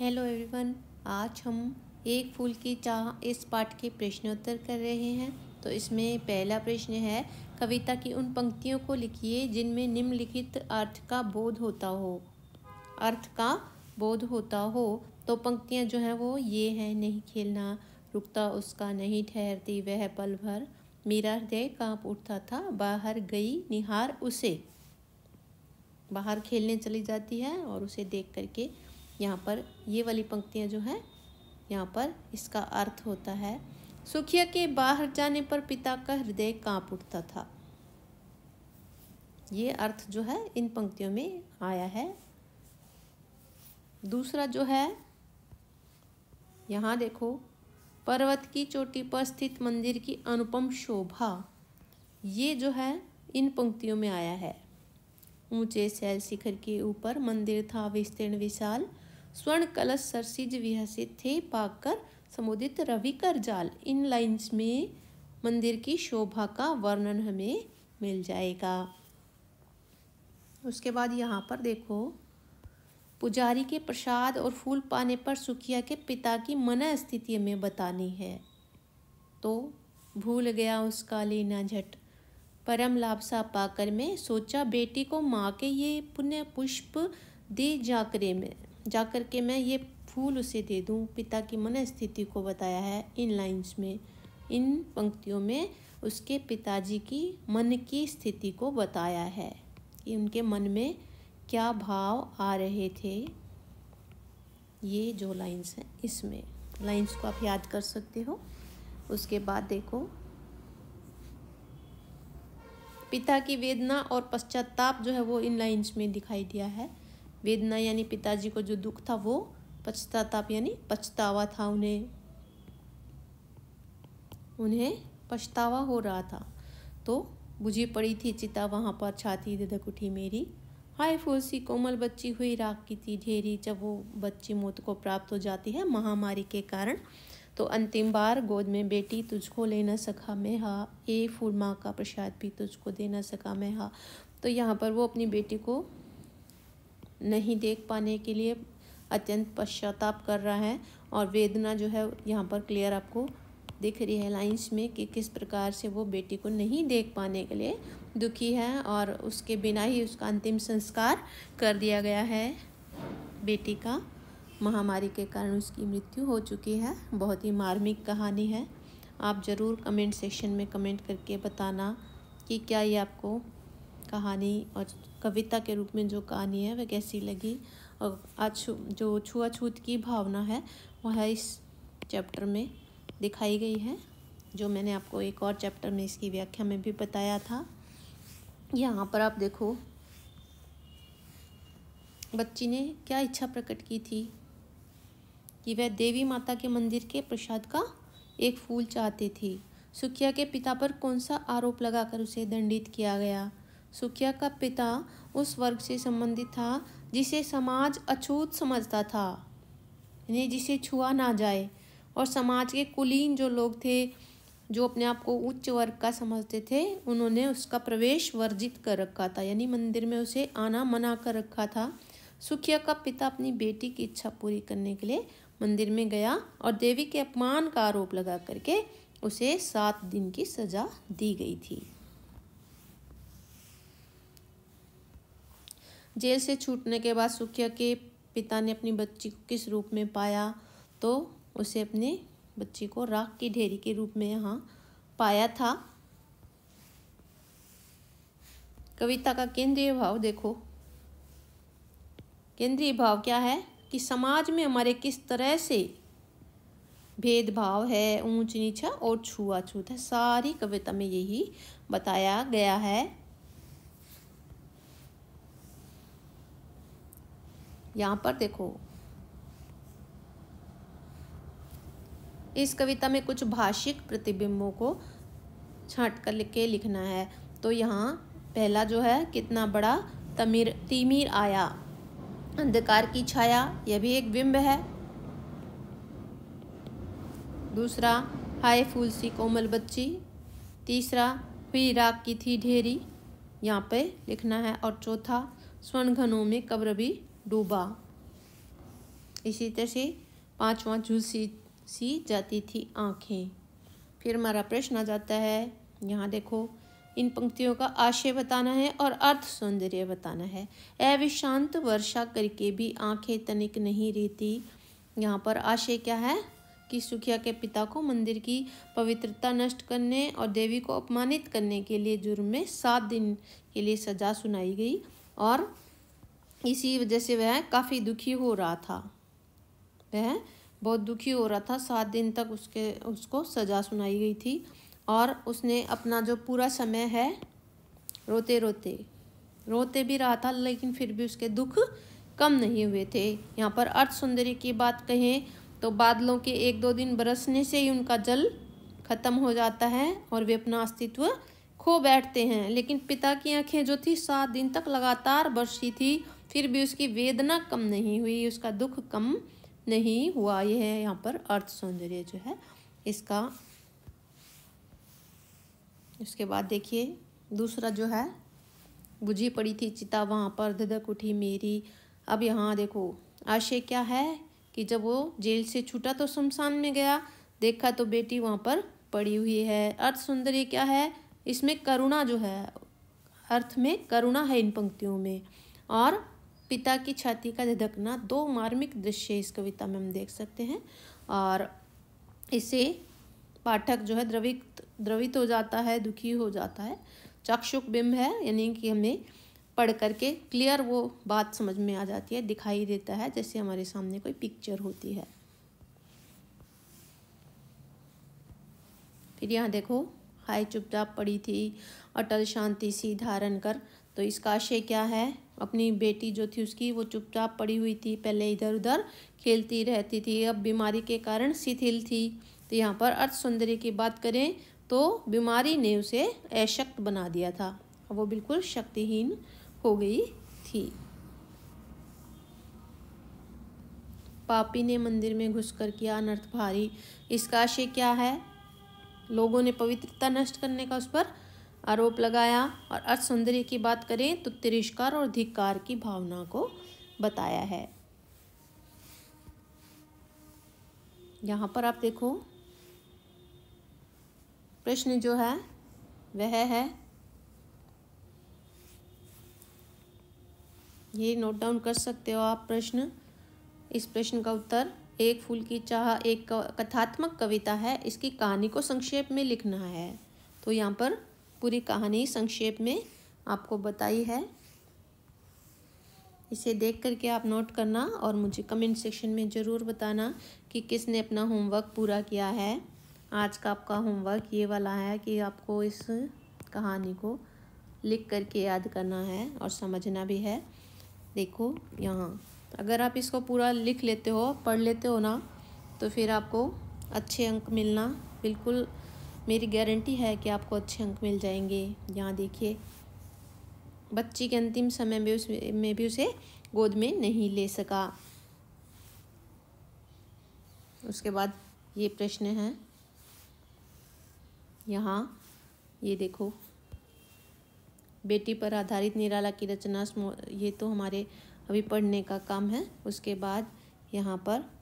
Hello everyone आज हम एक फूल की चाह इस पाठ के प्रश्नोत्तर कर रहे हैं। तो इसमें पहला प्रश्न है, कविता की उन पंक्तियों को लिखिए जिनमें निम्नलिखित अर्थ का बोध होता हो। अर्थ का बोध होता हो तो पंक्तियाँ जो हैं वो ये हैं, नहीं खेलना, रुकता उसका नहीं ठहरती वह पल भर। मेरा हृदय काँप उठता था, बाहर गई निहार उसे। बाहर खेलने चली जाती है और उसे देख करके यहाँ पर ये वाली पंक्तियाँ जो हैं, यहाँ पर इसका अर्थ होता है, सुखिया के बाहर जाने पर पिता का हृदय काँप उठता था। ये अर्थ जो है, इन पंक्तियों में आया है। दूसरा जो है, यहाँ देखो, पर्वत की चोटी पर स्थित मंदिर की अनुपम शोभा, ये जो है, इन पंक्तियों में आया है। ऊँचे शैल शिखर के ऊपर मंदिर था विस्तीर्ण विशाल स्वर्ण कलश सरसिज विहसित थे पाकर समुदित रवि कर जाल। इन लाइंस में मंदिर की शोभा का वर्णन हमें मिल जाएगा। उसके बाद यहाँ पर देखो, पुजारी के प्रसाद और फूल पाने पर सुखिया के पिता की मन स्थिति हमें बतानी है। तो भूल गया उसका लेना झट। परम लाभ सा पाकर में सोचा, बेटी को माँ के ये पुण्य पुष्प दे जाकरे में। जाकर के मैं ये फूल उसे दे दूँ। पिता की मन स्थिति को बताया है इन लाइन्स में, इन पंक्तियों में उसके पिताजी की मन की स्थिति को बताया है कि उनके मन में क्या भाव आ रहे थे। ये जो लाइंस हैं इसमें, लाइंस को आप याद कर सकते हो। उसके बाद देखो। पिता की वेदना और पश्चाताप जो है वो इन लाइंस में दिखाई दिया है। वेदना यानी पिताजी को जो दुख था वो पछताताप यानी पछतावा था उन्हें। उन्हें पछतावा हो रहा था। तो बुझी पड़ी थी चिता वहाँ पर, छाती दधक उठी मेरी। हाय फूलसी कोमल बच्ची हुई, राख की थी ढेरी। जब वो बच्ची मौत को प्राप्त हो जाती है महामारी के कारण तो अंतिम बार गोद में, बेटी, तुझको ले न सका मैं, हा। ए फूल माँ का प्रसाद भी तुझको दे न सका मैं, हा। तो यहाँ पर वो अपनी बेटी को नहीं देख पाने के लिए अत्यंत पश्चाताप कर रहा है और वेदना जो है यहाँ पर क्लियर आपको दिख रही है लाइंस में कि किस प्रकार से वो बेटी को नहीं देख पाने के लिए दुखी है और उसके बिना ही उसका अंतिम संस्कार कर दिया गया है। बेटी का महामारी के कारण उसकी मृत्यु हो चुकी है। बहुत ही मार्मिक कहानी है। आप ज़रूर कमेंट सेक्शन में कमेंट करके बताना कि क्या ये आपको कहानी और कविता के रूप में जो कहानी है, वह कैसी लगी? और आज जो छुआछूत की भावना है, वह इस चैप्टर में दिखाई गई है, जो मैंने आपको एक और चैप्टर में इसकी व्याख्या में भी बताया था। यहाँ पर आप देखो, बच्ची ने क्या इच्छा प्रकट की थी? कि वह देवी माता के मंदिर के प्रसाद का एक फूल चाहती थी। सुखिया के पिता पर कौन सा आरोप लगाकर उसे दंडित किया गया? सुखिया का पिता उस वर्ग से संबंधित था, जिसे समाज अछूत समझता था। यानी जिसे छुआ ना जाए। और समाज के कुलीन जो लोग थे, जो अपने आप को उच्च वर्ग का समझते थे, उन्होंने उसका प्रवेश वर्जित कर रखा था। यानी मंदिर में उसे आना मना कर रखा था। सुखिया का पिता अपनी बेटी की इच्छा पूरी करने के लिए मंदिर में गया और देवी के अपमान का आरोप लगा करके उसे सात दिन की सजा दी गई थी। जेल से छूटने के बाद सुखिया के पिता ने अपनी बच्ची को किस रूप में पाया तो उसे अपने बच्ची को राख की ढेरी के रूप में यहाँ पाया था। कविता का केंद्रीय भाव देखो। केंद्रीय भाव क्या है? कि समाज में हमारे किस तरह से भेदभाव है, ऊंच नीचा और छुआछूत है, सारी कविता में यही बताया गया है। यहाँ पर देखो। इस कविता में कुछ भाषिक प्रतिबिंबों को छाट कर के लिखना है। तो यहाँ पहला जो है, कितना बड़ा तमीर, तिमिर आया। अंधकार की छाया, यह भी एक बिंब है। दूसरा, हाय फूल सी कोमल बच्ची। तीसरा, हुई राग की थी ढेरी। यहाँ पे लिखना है। और चौथा, स्वर्ण घनों में कब्र भी डूबा। इसी तरह से पांचवा झुलसी सी जाती थी आँखें। फिर हमारा प्रश्न आ जाता है, यहाँ देखो, इन पंक्तियों का आशय बताना है और अर्थ सौंदर्य बताना है। अविशांत वर्षा करके भी आँखें तनिक नहीं रहती। यहाँ पर आशय क्या है? कि सुखिया के पिता को मंदिर की पवित्रता नष्ट करने और देवी को अपमानित करने के लिए जुर्म में सात दिन के लिए सजा सुनाई गई और इसी वजह से वह काफ़ी दुखी हो रहा था। वह बहुत दुखी हो रहा था। सात दिन तक उसके, उसको सज़ा सुनाई गई थी और उसने अपना जो पूरा समय है, रोते रोते रोते भी रहा था, लेकिन फिर भी उसके दुख कम नहीं हुए थे। यहाँ पर अर्थ सुंदरी की बात कहें तो बादलों के एक दो दिन बरसने से ही उनका जल खत्म हो जाता है और वे अपना अस्तित्व खो बैठते हैं। लेकिन पिता की आँखें जो थी, सात दिन तक लगातार बरसी थी फिर भी उसकी वेदना कम नहीं हुई, उसका दुख कम नहीं हुआ। यह है यहाँ पर अर्थ सौंदर्य जो है। इसका उसके बाद देखिए, दूसरा जो है, बुझी पड़ी थी चिता वहाँ पर, धधक उठी मेरी। अब यहाँ देखो, आशय क्या है कि जब वो जेल से छूटा तो शमशान में गया, देखा तो बेटी वहाँ पर पड़ी हुई है। अर्थ सुंदरी क्या है? इसमें करुणा जो है, अर्थ में करुणा है इन पंक्तियों में। और पिता की छाती का धधकना दो मार्मिक दृश्य इस कविता में हम देख सकते हैं। और इसे पाठक जो है द्रवित द्रवित हो जाता है, दुखी हो जाता है। चाक्षुक बिंब है, यानी कि हमें पढ़ करके क्लियर वो बात समझ में आ जाती है, दिखाई देता है, जैसे हमारे सामने कोई पिक्चर होती है। फिर यहाँ देखो, हाय चुपचाप पड़ी थी, अटल शांति सी धारण कर तो इसका आशय क्या है? अपनी बेटी जो थी उसकी, वो चुपचाप पड़ी हुई थी, पहले इधर उधर खेलती रहती थी। अब बीमारी के कारण शिथिल थी। तो यहाँ पर अर्थ सौंदर्य की बात करें तो बीमारी ने उसे अशक्त बना दिया था। वो बिल्कुल शक्तिहीन हो गई थी। पापी ने मंदिर में घुसकर किया अनर्थ भारी। इसका आशय क्या है? लोगों ने पवित्रता नष्ट करने का उस पर आरोप लगाया और अर्थ सौंदर्य की बात करें तो तिरस्कार और धिक्कार की भावना को बताया है। यहाँ पर आप देखो। प्रश्न जो है, वह है, ये नोट डाउन कर सकते हो आप प्रश्न। इस प्रश्न का उत्तर, एक फूल की चाह, एक कथात्मक कविता है, इसकी कहानी को संक्षेप में लिखना है। तो यहाँ पर पूरी कहानी संक्षेप में आपको बताई है। इसे देख करके आप नोट करना और मुझे कमेंट सेक्शन में ज़रूर बताना कि किसने अपना होमवर्क पूरा किया है। आज का आपका होमवर्क ये वाला है कि आपको इस कहानी को लिख करके याद करना है और समझना भी है। देखो यहाँ, अगर आप इसको पूरा लिख लेते हो, पढ़ लेते हो ना तो फिर आपको अच्छे अंक मिलना बिल्कुल मेरी गारंटी है कि आपको अच्छे अंक मिल जाएँगे। यहाँ देखिए, बच्ची के अंतिम समय में उस, में भी उसे गोद में नहीं ले सका। उसके बाद ये प्रश्न है। यहाँ, ये देखो। बेटी पर आधारित निराला की रचना ये तो हमारे अभी पढ़ने का काम है। उसके बाद यहाँ पर